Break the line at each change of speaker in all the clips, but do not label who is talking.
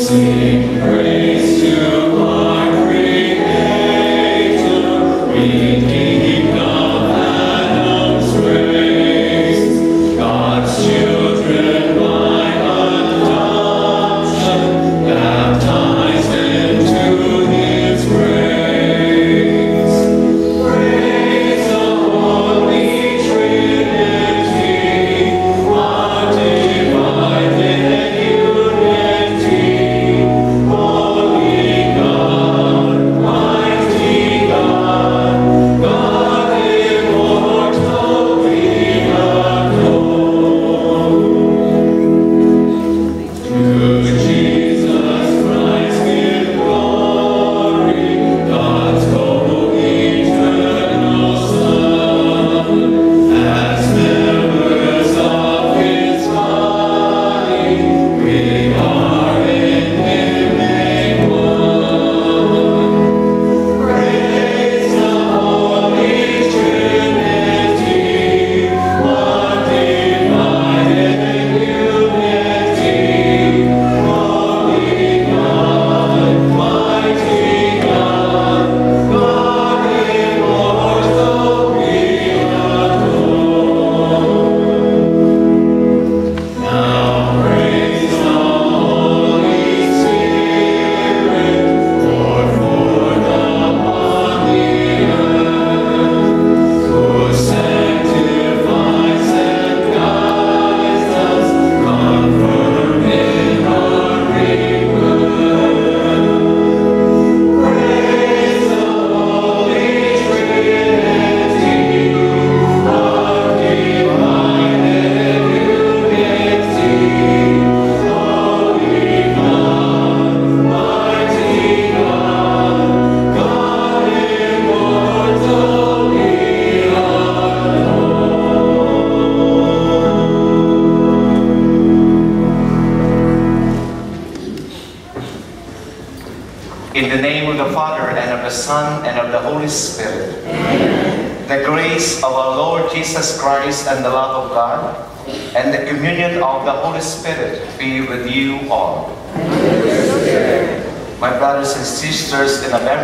In the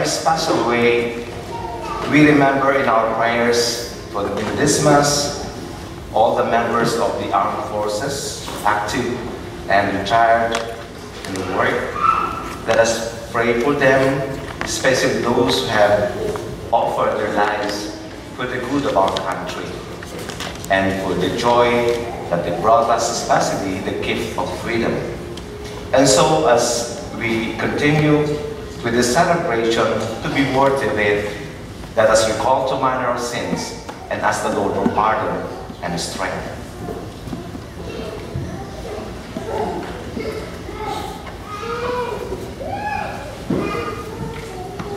special way, we remember in our prayers for the Baptismas, all the members of the armed forces, active and retired in the work. Let us pray for them, especially those who have offered their lives for the good of our country and for the joy that they brought us, especially the gift of freedom. And so as we continue with the celebration to be worthy of it, let us recall to mind our sins and ask the Lord for pardon and strength.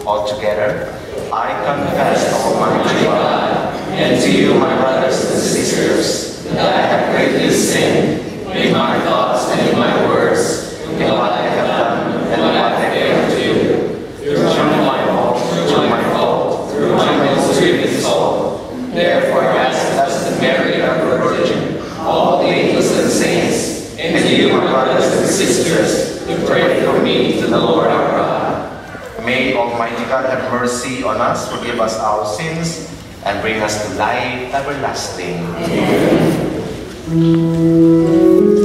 All together, I confess, Almighty God, and to you, my brothers and sisters, that I have greatly sinned in my thoughts and in my words, in what I have done and what I failed to do, through my fault, through my fault, through my most grievous fault. Therefore, I ask us to Mary, our Virgin, all the angels and saints, and you, my brothers and sisters, to pray for me to the Lord our God. May Almighty God have mercy on us, forgive us our sins, and bring us to life everlasting.
Lord,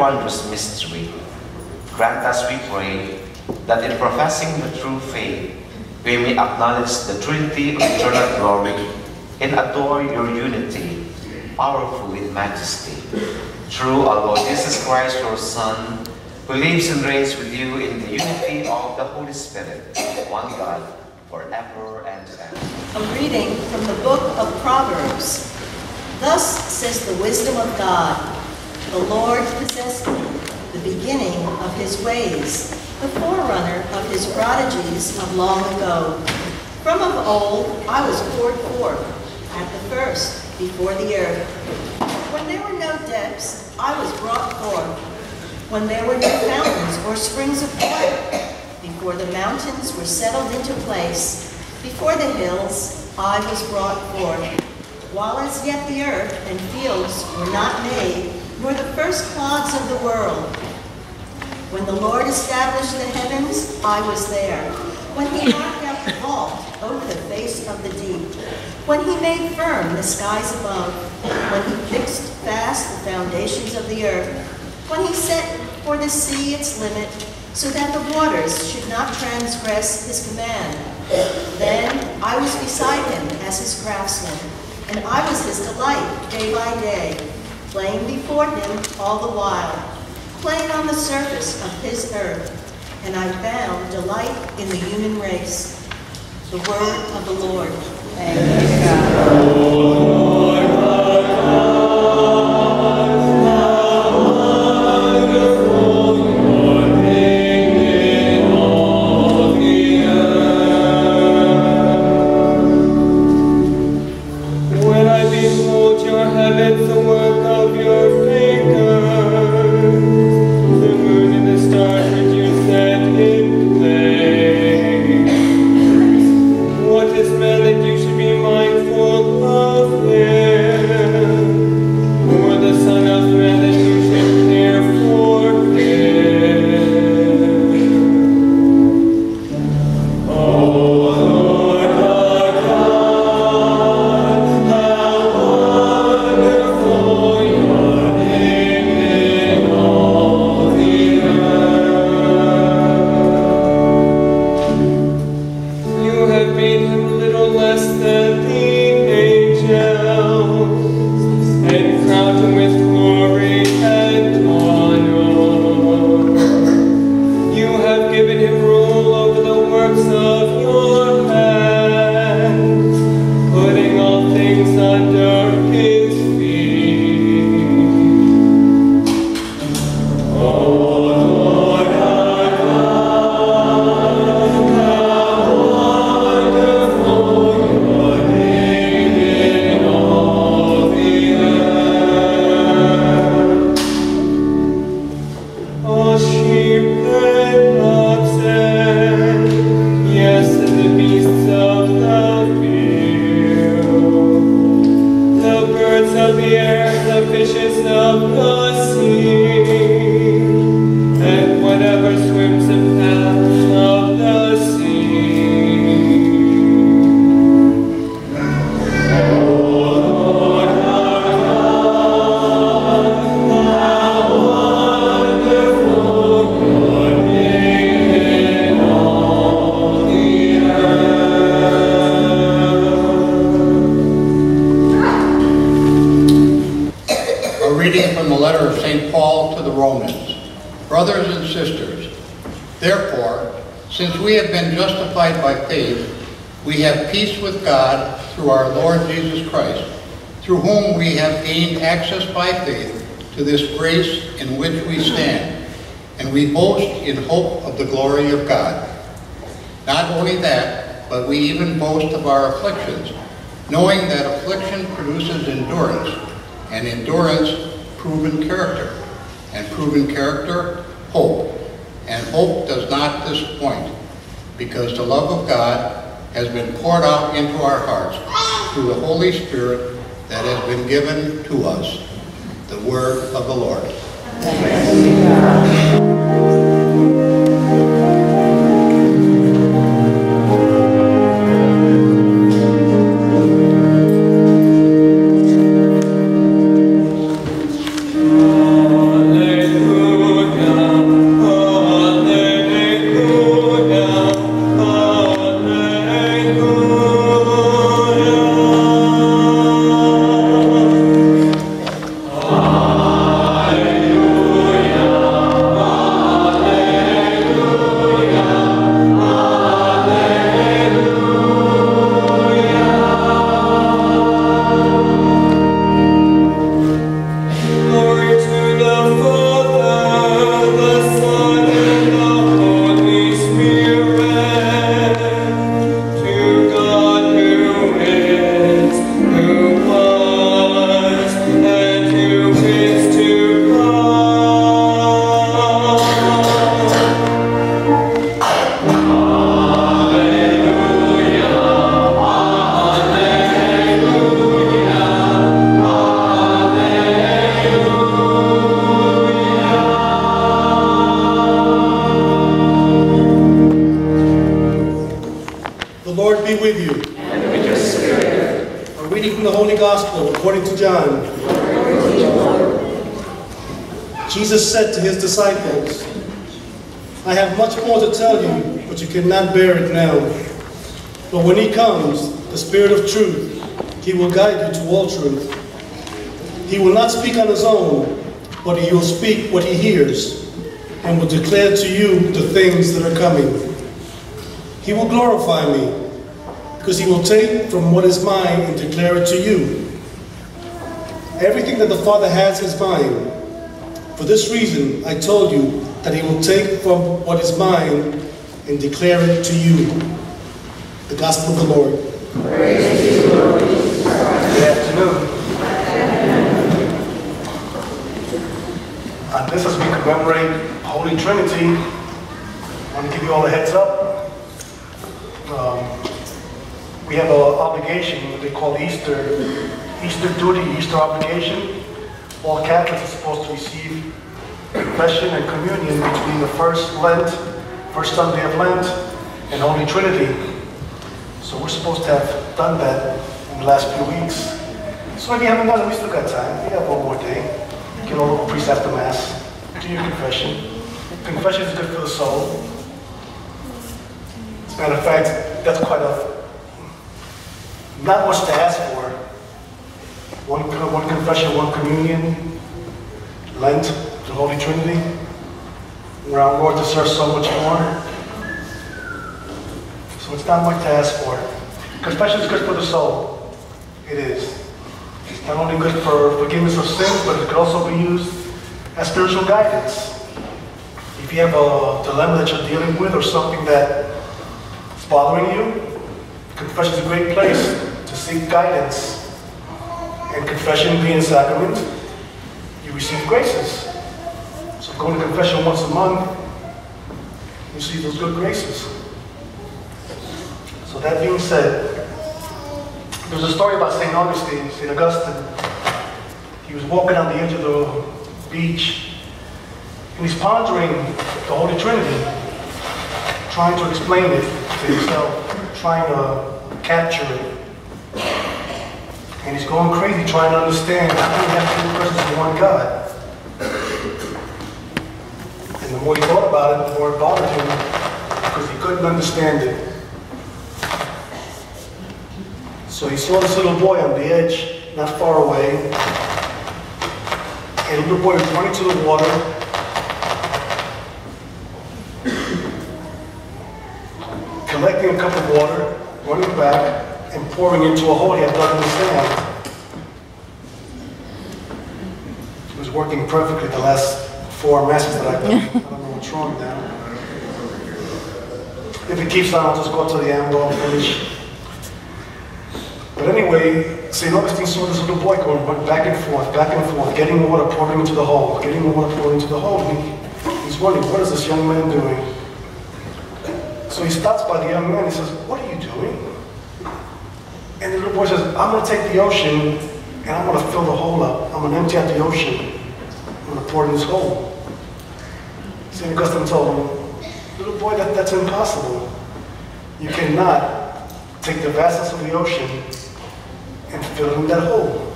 wondrous mystery. Grant us, we pray, that in professing the true faith, we may acknowledge the Trinity of eternal glory and adore your unity, powerful in majesty. Through our Lord Jesus Christ, your Son, who lives and reigns with you in the unity of the Holy Spirit, one God, forever and ever.
A reading from the book of Proverbs. Thus says the wisdom of God, the Lord possessed me, the beginning of his ways, the forerunner of his prodigies of long ago. From of old I was poured forth, at the first, before the earth. When there were no depths, I was brought forth. When there were no fountains or springs of water, before the mountains were settled into place, before the hills I was brought forth. While as yet the earth and fields were not made, nor the first clods of the world. When the Lord established the heavens, I was there. When he marked out the vault over the face of the deep. When he made firm the skies above. When he fixed fast the foundations of the earth. When he set for the sea its limit, so that the waters should not transgress his command. Then I was beside him as his craftsman, and I was his delight day by day, playing before him all the while, playing on the surface of his earth, and I found delight in the human race. The word of the Lord. Thanks.
In
hope of the glory of God. Not only that, but we even boast of our afflictions, knowing that affliction produces endurance, and endurance, proven character, and proven character, hope. And hope does not disappoint, because the love of God has been poured out into our hearts through the Holy Spirit that has been given to us.
Will speak what he hears, and will declare to you the things that are coming. He will glorify me, because he will take from what is mine and declare it to you. Everything that the Father has is mine. For this reason, I told you that he will take from what is mine and declare it to you. The Gospel of the Lord.
Good afternoon. Uh, this as we commemorate Holy Trinity, I want to give you all a heads up. Um, we have an obligation, what they call Easter, Easter duty, Easter obligation. All Catholics are supposed to receive confession and communion between the first Lent, first Sunday of Lent, and Holy Trinity. So we're supposed to have done that in the last few weeks. So if you haven't done it, we still got time. We have one more day. Get all the priest after Mass. Do your confession. Confession is good for the soul. As a matter of fact, that's quite a, not much to ask for. One, one confession, one communion, Lent, the Holy Trinity. Where our Lord deserves so much more. So it's not much to ask for. Confession is good for the soul. It is. Not only good for forgiveness of sins, but it could also be used as spiritual guidance. If you have a dilemma that you're dealing with or something that is bothering you, confession is a great place to seek guidance. And confession being a sacrament, you receive graces. So going to confession once a month, you see those good graces. So that being said, there's a story about St. Augustine, St. Augustine. He was walking on the edge of the beach, and he's pondering the Holy Trinity, trying to explain it to himself, trying to capture it. And he's going crazy trying to understand how can you have two persons in one God? And the more he thought about it, the more it bothered him because he couldn't understand it. So he saw this little boy on the edge, not far away. And the little boy was running to the water. Collecting a cup of water, running back, and pouring into a hole he had dug in the sand. It was working perfectly the last four masses that I've done. I don't know what's wrong now. If it keeps on, I'll just go to the end, I'll finish. But anyway, St. Augustine saw this little boy going back and forth, back and forth, getting water, pouring into the hole, getting the water, pouring into the hole. He's wondering, what is this young man doing? So he stops by the young man and says, what are you doing? And the little boy says, I'm going to take the ocean and I'm going to fill the hole up. I'm going to empty out the ocean. I'm going to pour it in this hole. St. Augustine told him, little boy, that, that's impossible. You cannot take the vastness of the ocean and fill in that hole.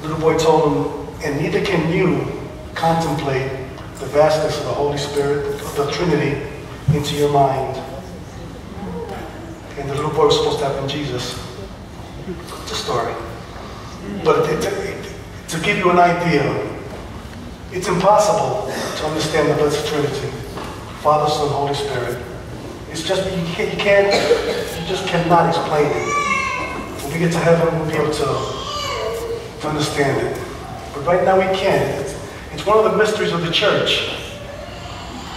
The little boy told him, and neither can you contemplate the vastness of the Holy Spirit, of the Trinity, into your mind. And the little boy was supposed to have been Jesus. It's a story. But it, it, to give you an idea, it's impossible to understand the Blessed Trinity, Father, Son, Holy Spirit. It's just, you can't, you just cannot explain it. We get to heaven, we'll be able to, to understand it. But right now we can't. It's, it's one of the mysteries of the church.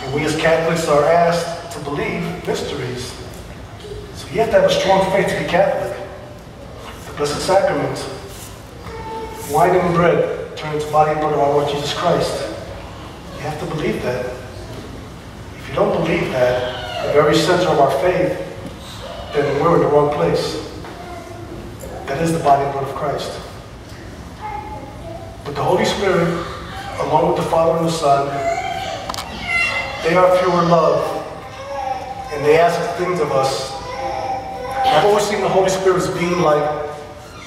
And we as Catholics are asked to believe mysteries. So you have to have a strong faith to be Catholic. The Blessed Sacrament, wine and bread turn into body and blood of our Lord Jesus Christ. You have to believe that. If you don't believe that, the very center of our faith, then we're in the wrong place. That is the body and blood of Christ. But the Holy Spirit, along with the Father and the Son, they are pure love, and they ask things of us I've always seen the Holy Spirit as being like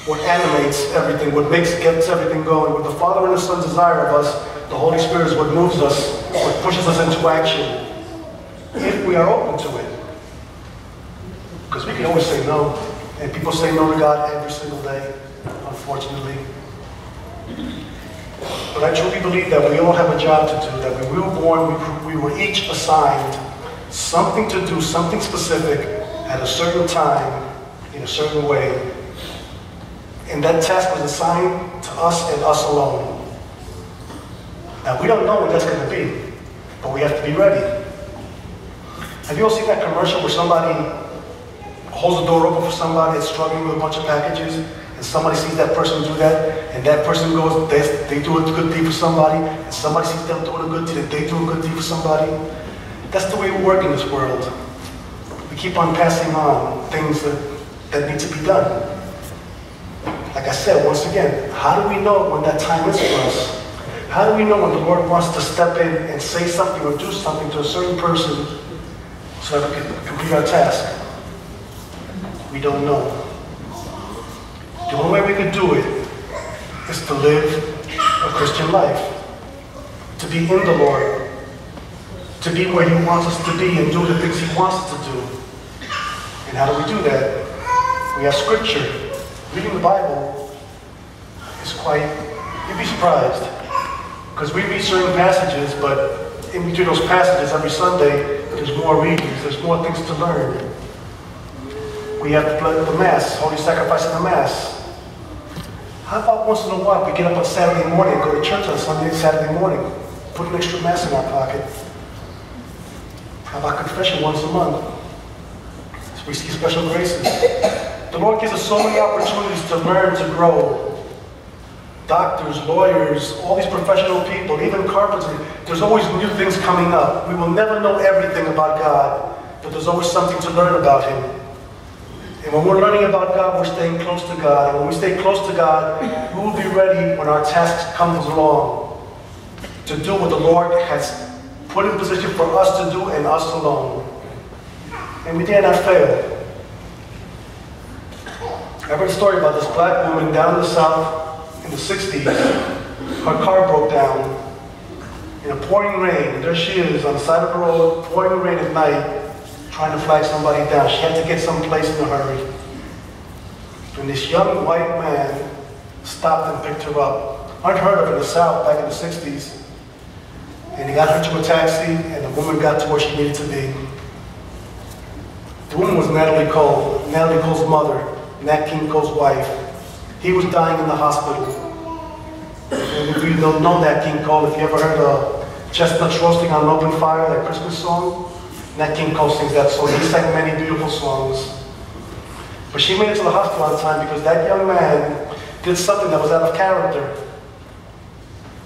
what animates everything, what makes, gets everything going. What the Father and the Son desire of us, the Holy Spirit is what moves us, what pushes us into action, if we are open to it. Because we can always say no, and people say no to God every single day, unfortunately. But I truly believe that we all have a job to do, that when we were born, we, we were each assigned something to do, something specific, at a certain time, in a certain way. And that task was assigned to us and us alone. Now, we don't know what that's going to be, but we have to be ready. Have you all seen that commercial where somebody holds the door open for somebody that's struggling with a bunch of packages, and somebody sees that person do that, and that person goes, they, they do a good deed for somebody, and somebody sees them doing a good deed, and they do a good deed for somebody? That's the way we work in this world. We keep on passing on things that, that need to be done. Like I said, once again, how do we know when that time is for us? How do we know when the Lord wants to step in and say something or do something to a certain person so that we can complete our task? We don't know. The only way we could do it is to live a Christian life, to be in the Lord, to be where He wants us to be and do the things He wants us to do. And how do we do that? We have Scripture. Reading the Bible is quite, you'd be surprised. Because we read certain passages, but in between those passages every Sunday, there's more readings, there's more things to learn. We have the, the Mass, Holy Sacrifice of the Mass. How about once in a while we get up on Saturday morning go to church on Sunday Saturday morning? Put an extra Mass in our pocket. How about confession once a month? So we see special graces. The Lord gives us so many opportunities to learn, to grow. Doctors, lawyers, all these professional people, even carpenters, there's always new things coming up. We will never know everything about God, but there's always something to learn about Him. And when we're learning about God, we're staying close to God. And when we stay close to God, we will be ready when our task comes along to do what the Lord has put in position for us to do and us alone. And we dare not fail. I read a story about this black woman down in the South in the 60s. Her car broke down in a pouring rain. and There she is on the side of the road, pouring rain at night, trying to flag somebody down. She had to get someplace in a hurry. And this young white man stopped and picked her up. Unheard of in the South back in the 60s. And he got her to a taxi, and the woman got to where she needed to be. The woman was Natalie Cole, Natalie Cole's mother, Nat King Cole's wife. He was dying in the hospital. And if you don't know Nat King Cole, if you ever heard of Chestnuts Roasting on an Open Fire, that Christmas song, Nat King Cole sings that song. He sang many beautiful songs. But she made it to the hospital on time because that young man did something that was out of character.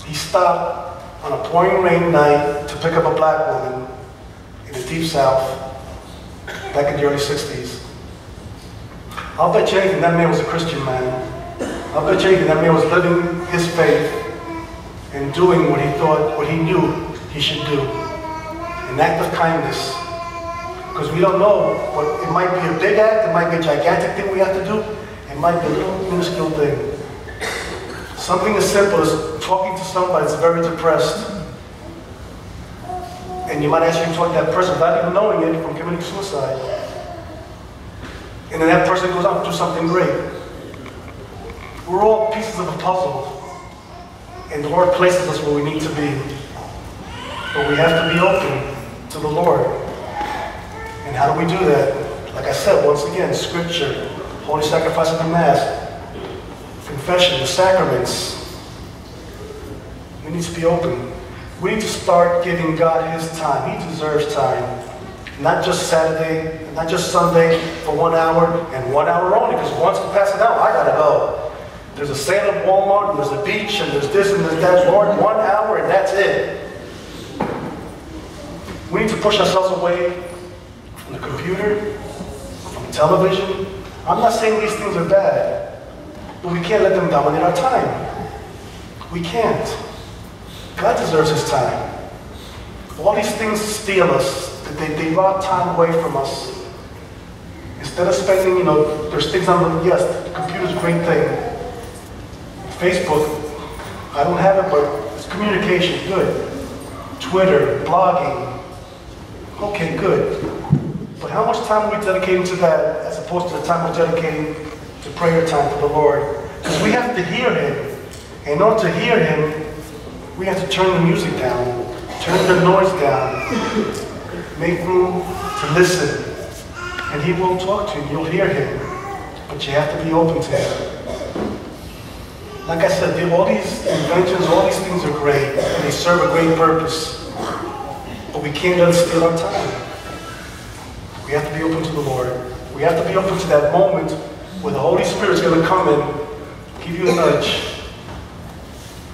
He stopped on a pouring rain night to pick up a black woman in the deep south back in the early 60s. I'll bet you anything that man was a Christian man. I'll bet you anything that man was living his faith and doing what he thought, what he knew he should do. An act of kindness. Because we don't know, but it might be a big act, it might be a gigantic thing we have to do, it might be a little minuscule thing. Something as simple as talking to somebody that's very depressed. And you might actually talk to that person without even knowing it from committing suicide. And then that person goes out to do something great. We're all pieces of a puzzle. And the Lord places us where we need to be. But we have to be open to the Lord. And how do we do that? Like I said, once again, Scripture, Holy Sacrifice of the Mass, confession, the sacraments. We need to be open. We need to start giving God His time. He deserves time. Not just Saturday, not just Sunday for one hour and one hour only, because once we pass it out, I gotta go. There's a sale at Walmart, and there's a beach, and there's this and there's that. Lord, one hour and that's it. We need to push ourselves away from the computer, from television. I'm not saying these things are bad. But we can't let them dominate our time. We can't. God deserves his time. All these things steal us. They, they rob time away from us. Instead of spending, you know, there's things on the, yes, the computer's a great thing. Facebook, I don't have it, but it's communication, good. Twitter, blogging, okay, good. But how much time are we dedicating to that as opposed to the time we're dedicating to prayer time for the Lord? Because we have to hear Him. In order to hear Him, we have to turn the music down, turn the noise down, make room to listen. And He will talk to you, you'll hear Him. But you have to be open to Him. Like I said, all these inventions, all these things are great, and they serve a great purpose. But we can't let it steal our time. We have to be open to the Lord. We have to be open to that moment where the Holy Spirit's going to come in, give you a nudge.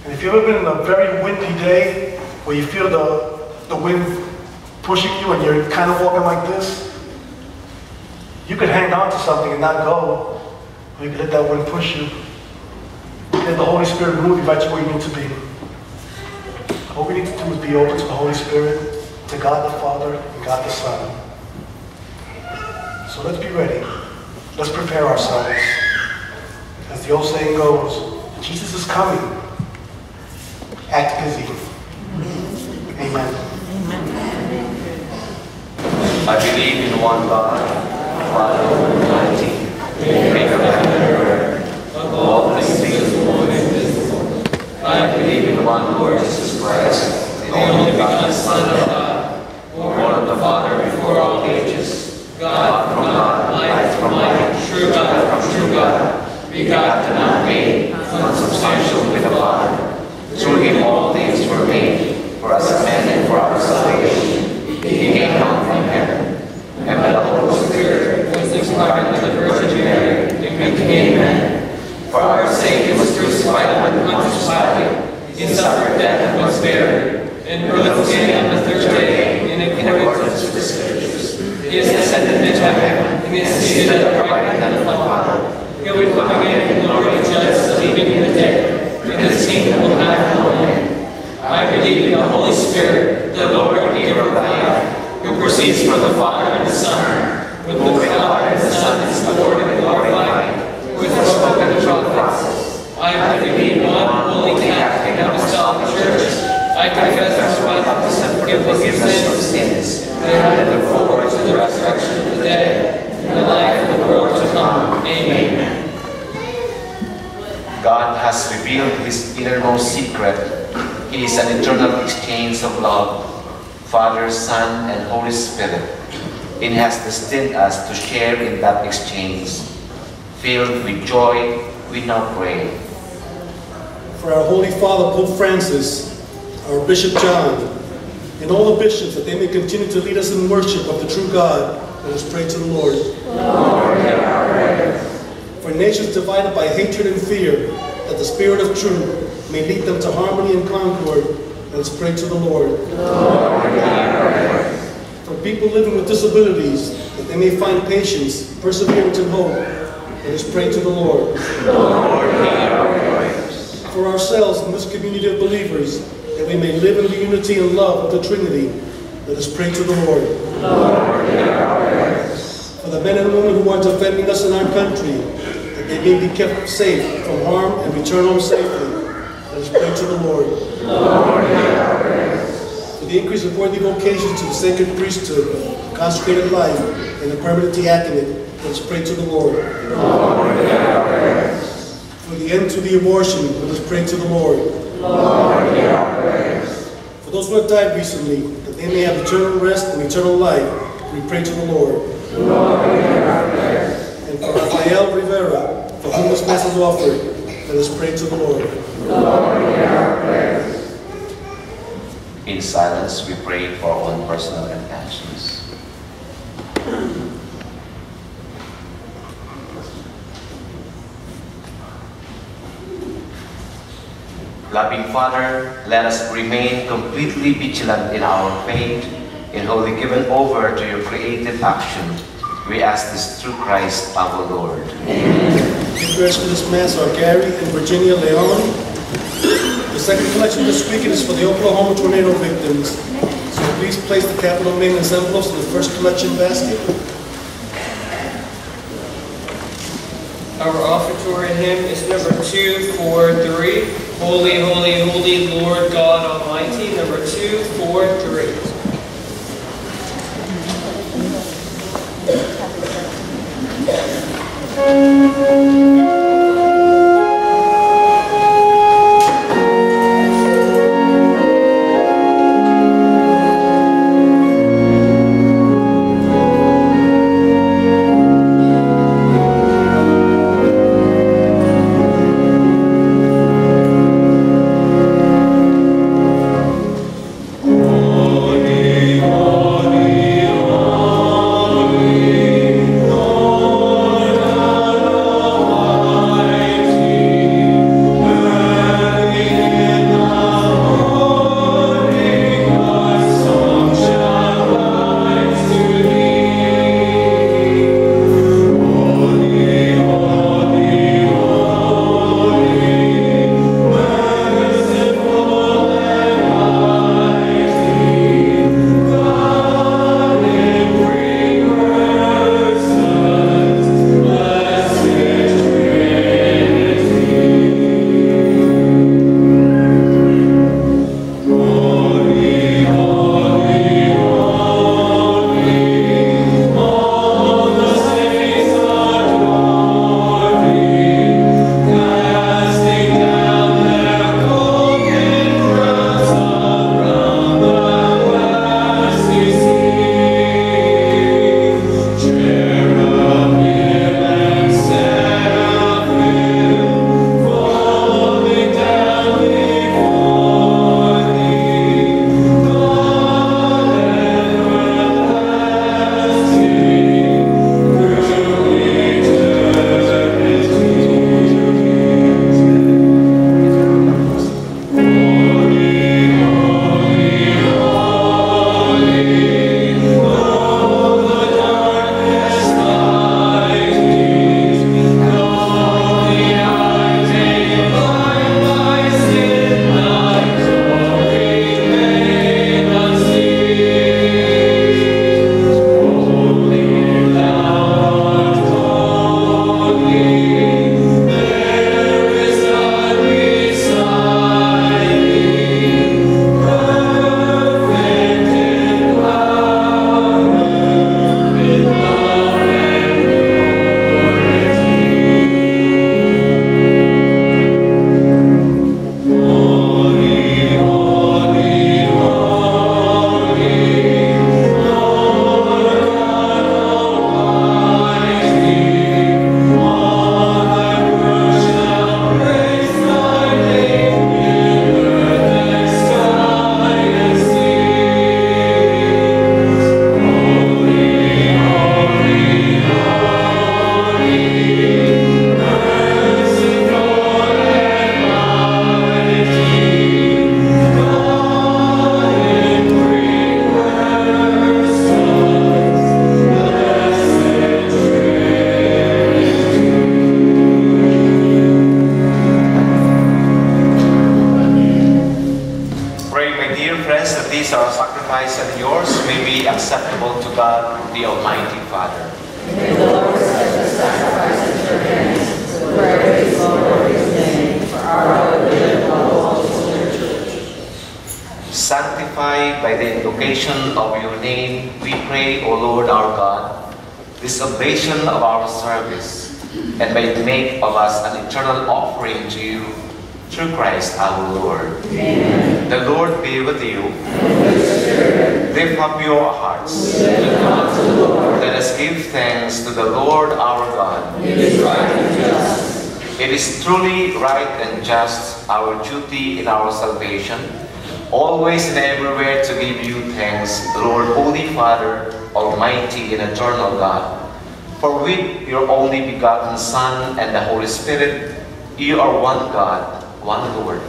And if you've ever been in a very windy day where you feel the, the wind pushing you and you're kind of walking like this, you could hang on to something and not go, or you could let that wind push you. Let the Holy Spirit move you right to where you need to be. All we need to do is be open to the Holy Spirit, God the Father, and God the Son. So let's be ready. Let's prepare ourselves. As the old saying goes, Jesus is coming. Act busy. Amen.
I believe in one God, Father Almighty, maker of and earth, of all things visible and invisible. I believe in one Lord Jesus Christ, the only begotten Son of God, of the Father before all ages, God from God, light from light, true God from true God, begotten, not made, consubstantial with the Father. Through him all things were made, for us men and for our salvation. He came down from heaven, and by the Holy Spirit was incarnate of the Virgin Mary, and became man. For our sake he was crucified under Pontius Pilate. He suffered death and was buried, and rose again on the third day accordance with the Scriptures. He is ascended into heaven, and is seated at the right hand of the Father. He will come again in glory to judge the living and the dead, and his kingdom will have no end. I believe in the Holy Spirit, the Lord giver of life, who proceeds from the Father and the Son, with the Father and the Son is Lord and glorified, who has spoken through the prophets. I believe in one holy Catholic and Apostolic Church. I confess my baptism for the forgiveness of sins, and I look forward to the resurrection of the dead, and the life of the world to come. Amen. God has revealed his innermost secret. He is an eternal exchange of love, Father, Son, and Holy Spirit. It has destined us to share in that exchange. Filled with joy, we now pray.
For our Holy Father, Pope Francis, our Bishop John, and all the bishops, that they may continue to lead us in worship of the true God, let us pray to the Lord. For nations divided by hatred and fear, that the Spirit of truth may lead them to harmony and concord, let us pray to the Lord. For people living with disabilities, that they may find patience, perseverance, and hope, let us pray to the Lord. For ourselves in this community of believers, that we may live in the unity and love of the Trinity, let us pray to the Lord. For the men and women who are defending us in our country, that they may be kept safe from harm and return home safely, let us pray to the Lord. For the increase of worthy vocations to the sacred priesthood, consecrated life, and the permanent diaconate, let us pray to the Lord. For the end to the abortion, let us pray to the Lord. For those who have died recently, that they may have eternal rest and eternal life, we pray to the Lord. And for Rafael Rivera, for whom this Mass is offered, let us pray to the Lord.
In silence, we pray for our own personal intentions. Loving Father, let us remain completely vigilant in our faith and wholly given over to your creative action. We ask this through Christ our Lord.
The prayers for this Mass are Gary and Virginia Leon. The second collection this weekend is for the Oklahoma tornado victims. So please place the capital maintenance envelopes in the first collection basket.
Our offertory hymn is number 243, Holy, Holy, Holy Lord God Almighty, number 243.
Pray, Eternal God. For with your only begotten Son and the Holy Spirit, you are one God, one Lord,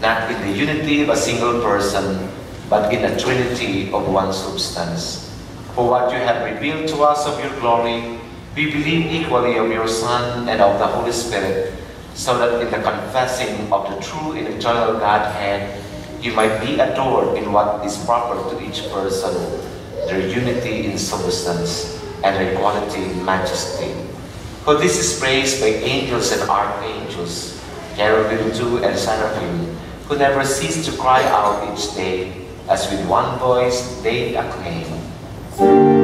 not in the unity of a single person, but in a trinity of one substance. For what you have revealed to us of your glory, we believe equally of your Son and of the Holy Spirit, so that in the confessing of the true and eternal Godhead, you might be adored in what is proper to each person, their unity in substance and their equality in majesty.
For this is praised by angels and archangels, cherubim too and seraphim, who never cease to cry out each day, as with one voice they acclaim.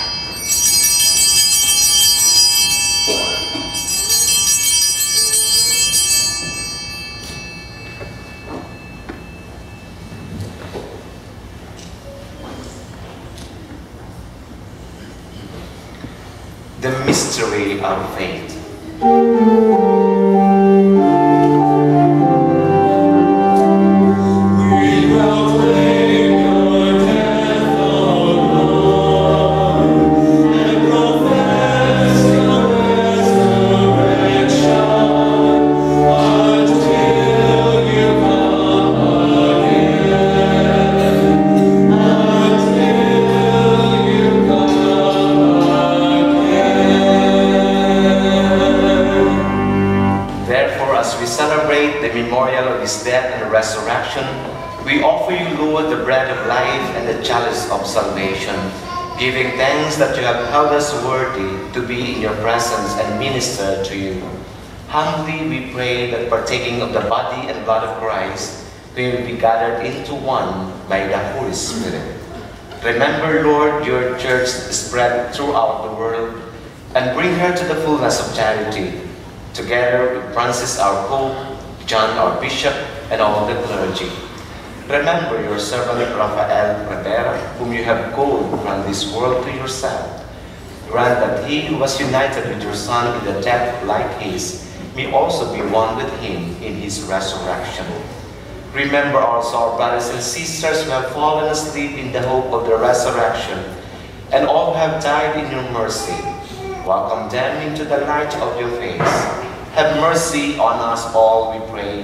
The mystery of faith. Salvation, giving thanks that you have held us worthy to be in your presence and minister to you. Humbly we pray that partaking of the body and blood of Christ, we will be gathered into one by the Holy Spirit. Remember, Lord, your church spread throughout the world, and bring her to the fullness of charity, together with Francis our Pope, John our Bishop, and all the clergy. Remember your servant Rafael Rivera, whom you have called from this world to yourself. Grant that he who was united with your Son in a death like his may also be one with him in his resurrection. Remember also our brothers and sisters who have fallen asleep in the hope of the resurrection, and all who have died in your mercy. Welcome them into the light of your face. Have mercy on us all, we pray,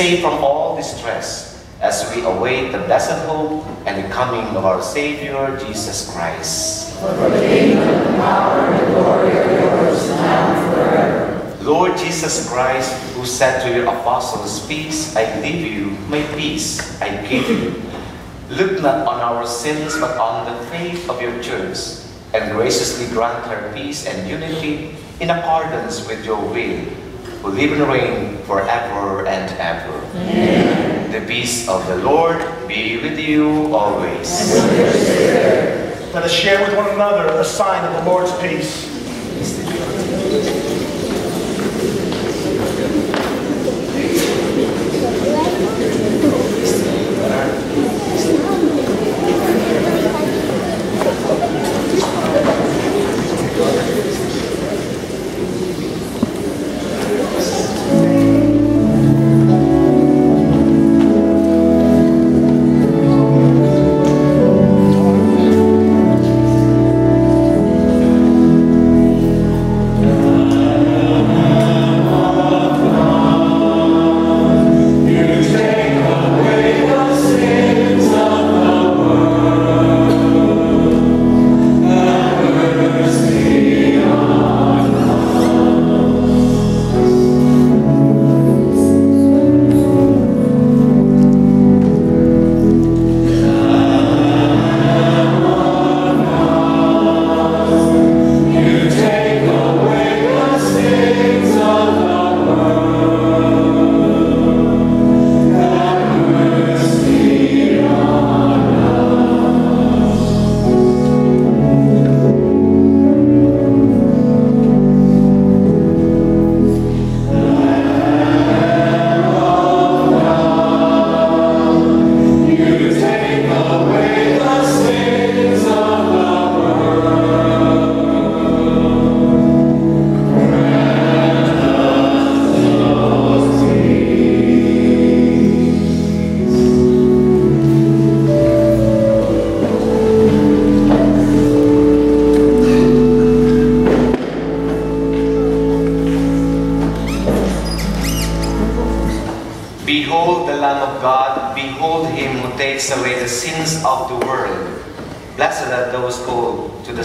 Safe from all distress, as we await the blessed hope and the coming of our Savior, Jesus Christ. Power and glory yours now and forever. Lord Jesus Christ, who said to your apostles, Peace I leave you, my peace I give you. Look not on our sins, but on the faith of your church, and graciously grant her peace and unity in accordance with your will, who live and reign forever and ever. The peace of the Lord be with you always.
Let us share with one another a sign of the Lord's peace.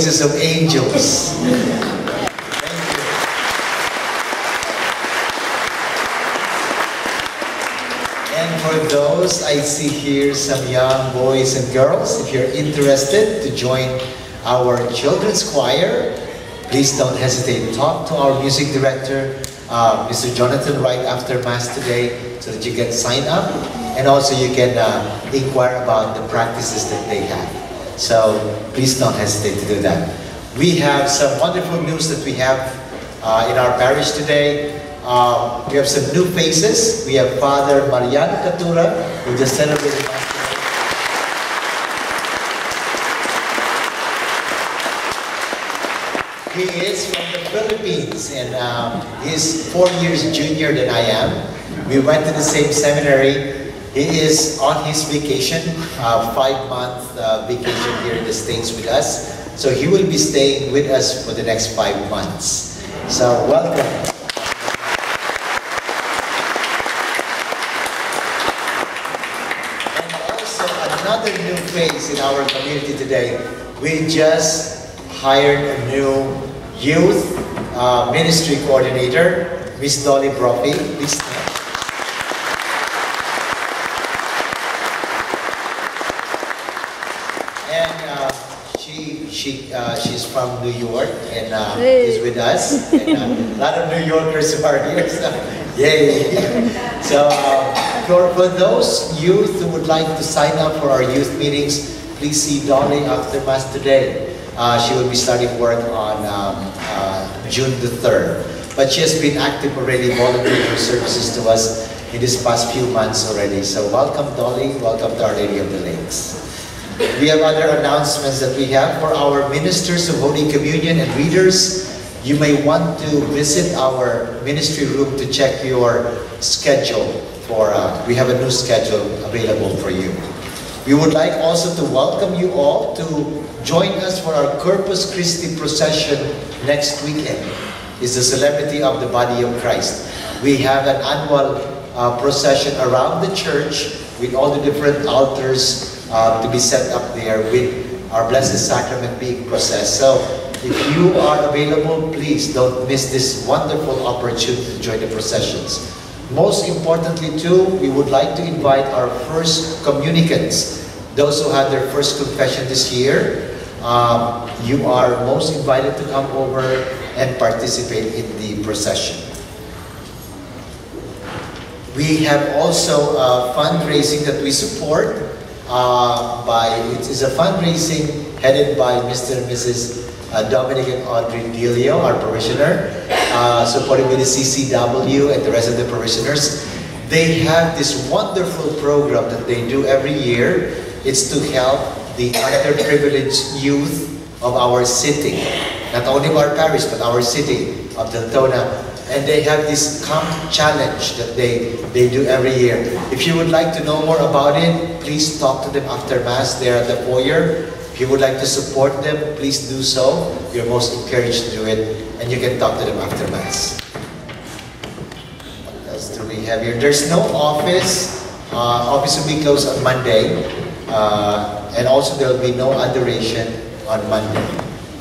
Voices of angels. And for those, I see here some young boys and girls. If you're interested to join our children's choir, please don't hesitate. To talk to our music director, uh, Mr. Jonathan, right after Mass today so that you can sign up. And also you can uh, inquire about the practices that they have. So please don't hesitate to do that. We have some wonderful news that we have uh, in our parish today. Um, we have some new faces. We have Father Mariano Catura, who just celebrated. He is from the Philippines and um, he's four years junior than I am. We went to the same seminary. He is on his vacation, uh, five-month uh, vacation here in the States with us. So he will be staying with us for the next five months. So welcome. Also another new face in our community today. We just hired a new youth uh, ministry coordinator, Miss Dolly Brophy. Please stand. And uh, she she uh, she's from New York and uh, is with us. And, uh, a lot of New Yorkers are here. So, yay! So uh, for, for those youth who would like to sign up for our youth meetings, please see Dolly after Mass today. Uh, she will be starting work on um, uh, June the 3rd. But she has been active already, volunteering her services to us in this past few months already. So welcome Dolly, welcome to Our Lady of the Lakes. We have other announcements that we have for our ministers of Holy Communion and readers. You may want to visit our ministry room to check your schedule for, uh, we have a new schedule available for you. We would like also to welcome you all to join us for our Corpus Christi procession next weekend. It's the Solemnity of the Body of Christ. We have an annual uh, procession around the church with all the different altars uh, to be set up there with our Blessed Sacrament being processed. So if you are available, please don't miss this wonderful opportunity to join the processions. Most importantly too, we would like to invite our first communicants, those who had their first confession this year. Um, you are most invited to come over and participate in the procession. We have also a fundraising that we support uh, by, it is a fundraising headed by Mr. and Mrs. uh, Dominic and Audrey Delio, our parishioner, uh, supported by the CCW and the rest of the parishioners. They have this wonderful program that they do every year. It's to help the underprivileged youth of our city, not only of our parish, but our city of Deltona. And they have this camp challenge that they, they do every year. If you would like to know more about it, please talk to them after Mass. They're at the foyer. If you would like to support them, please do so. You're most encouraged to do it. And you can talk to them after Mass. What else do we have here? There's no office. Uh, office will be closed on Monday. Uh, and also there will be no adoration on Monday.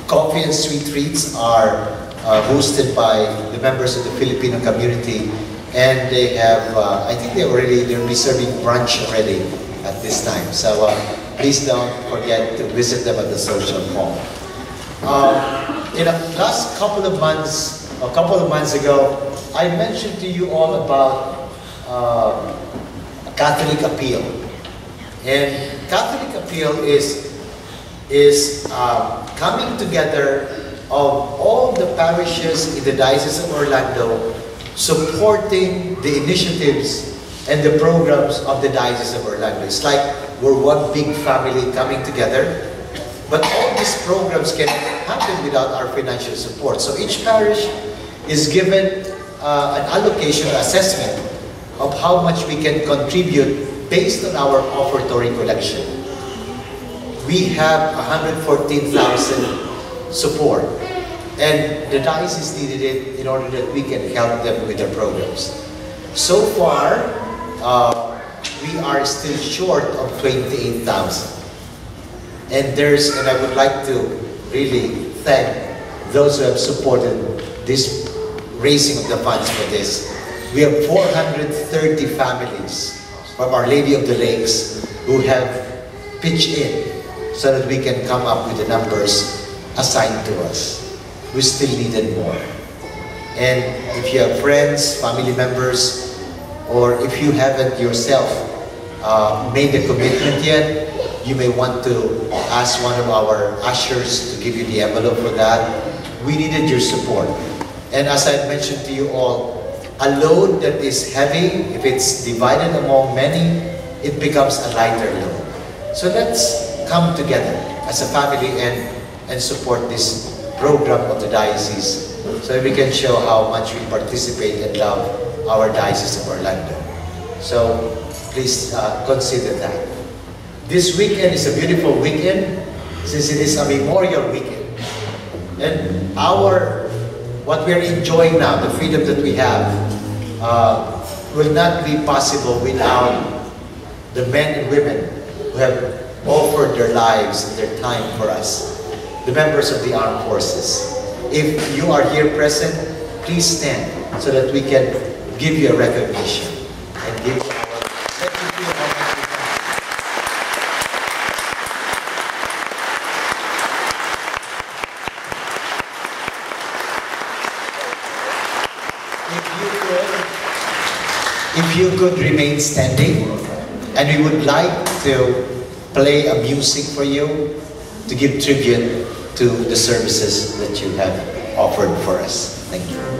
Coffee and sweet treats are uh, hosted by the members of the Filipino community. And they have, uh, I think they already, they'll be serving brunch already at this time. So uh, please don't forget to visit them at the social hall. Um, in the last couple of months, a couple of months ago, I mentioned to you all about uh, Catholic appeal. And Catholic appeal is, is uh, coming together of all the parishes in the Diocese of Orlando supporting the initiatives and the programs of the Diocese of Orlando. It's like we're one big family coming together. But all these programs can happen without our financial support. So each parish is given uh, an allocation assessment of how much we can contribute based on our offertory collection. We have 114,000 support and the diocese needed it in order that we can help them with their programs. So far, uh, we are still short of 28,000. And there's, and I would like to really thank those who have supported this raising of the funds for this. We have 430 families from Our Lady of the Lakes who have pitched in so that we can come up with the numbers assigned to us. We still needed more. And if you have friends, family members, or if you haven't yourself uh, made the commitment yet, you may want to ask one of our ushers to give you the envelope for that. We needed your support. And as I mentioned to you all, a load that is heavy, if it's divided among many, it becomes a lighter load. So let's come together as a family and, and support this program of the diocese so we can show how much we participate and love our Diocese of Orlando. So please uh, consider that. This weekend is a beautiful weekend since it is a memorial weekend. And our, what we are enjoying now, the freedom that we have, uh, will not be possible without the men and women who have offered their lives and their time for us, the members of the armed forces. If you are here present, please stand so that we can give you a recognition and give you if you could remain standing, and we would like to play a music for you to give tribute to the services that you have offered for us. Thank you.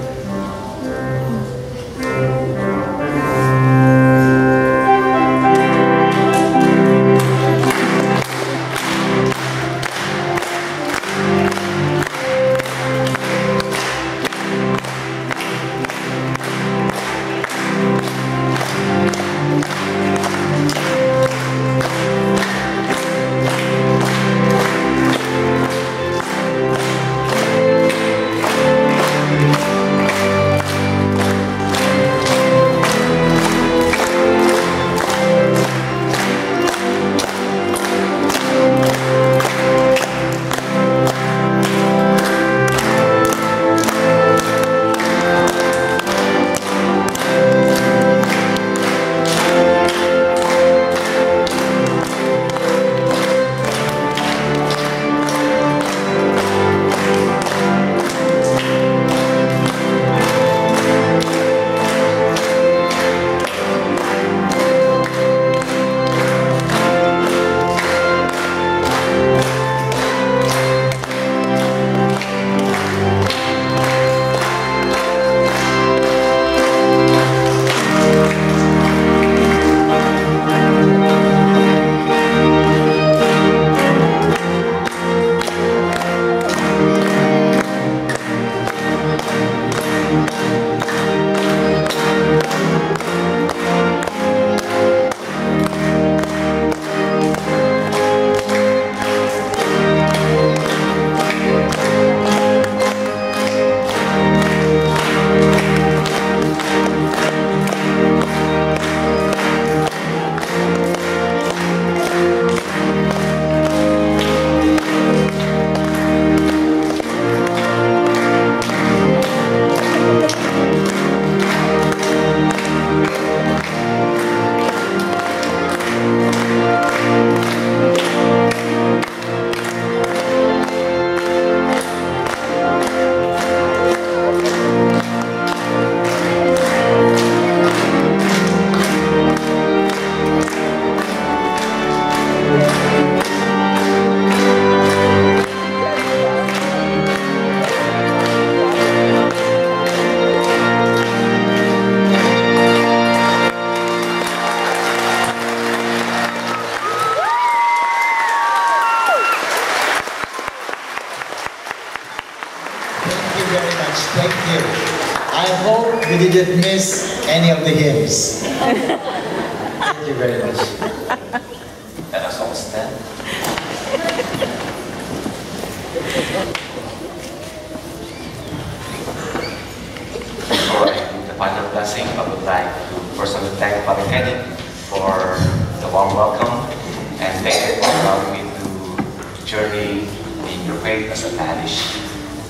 A parish.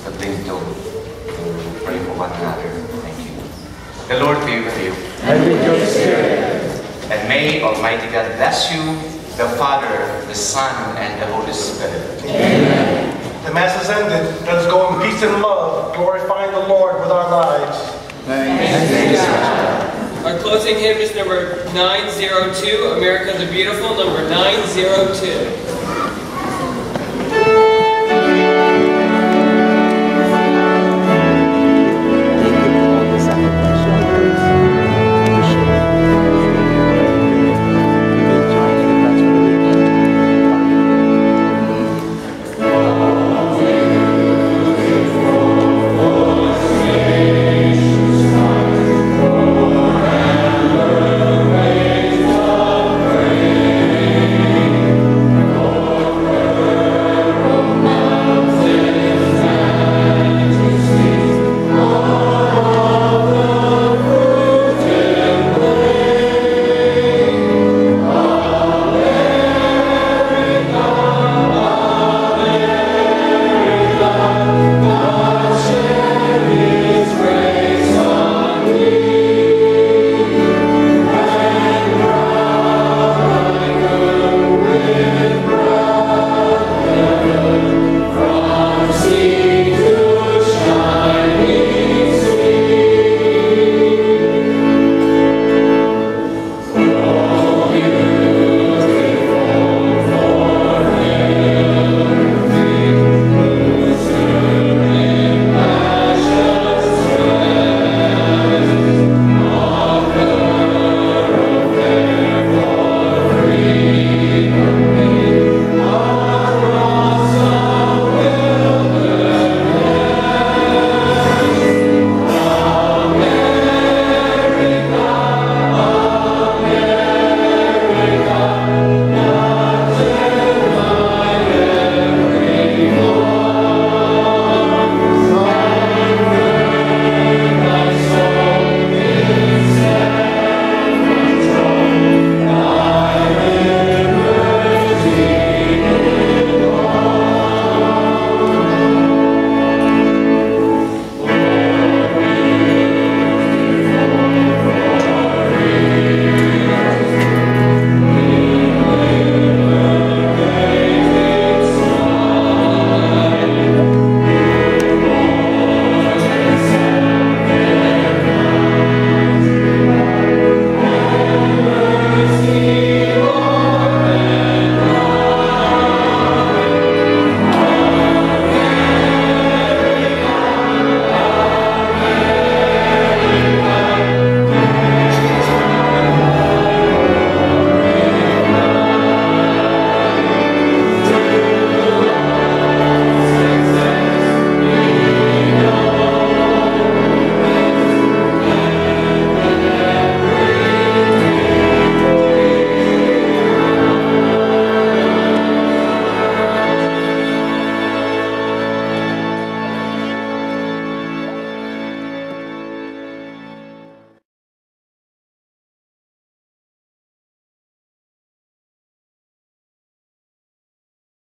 Continue to, to pray for one another. Thank you. The Lord be with you.
And with your spirit.
And may Almighty God bless you, the Father, the Son, and the Holy Spirit.
The Mass is ended. Let us go in peace and love, glorifying the Lord with our lives.
Our closing hymn is number 902, America the Beautiful, number 902.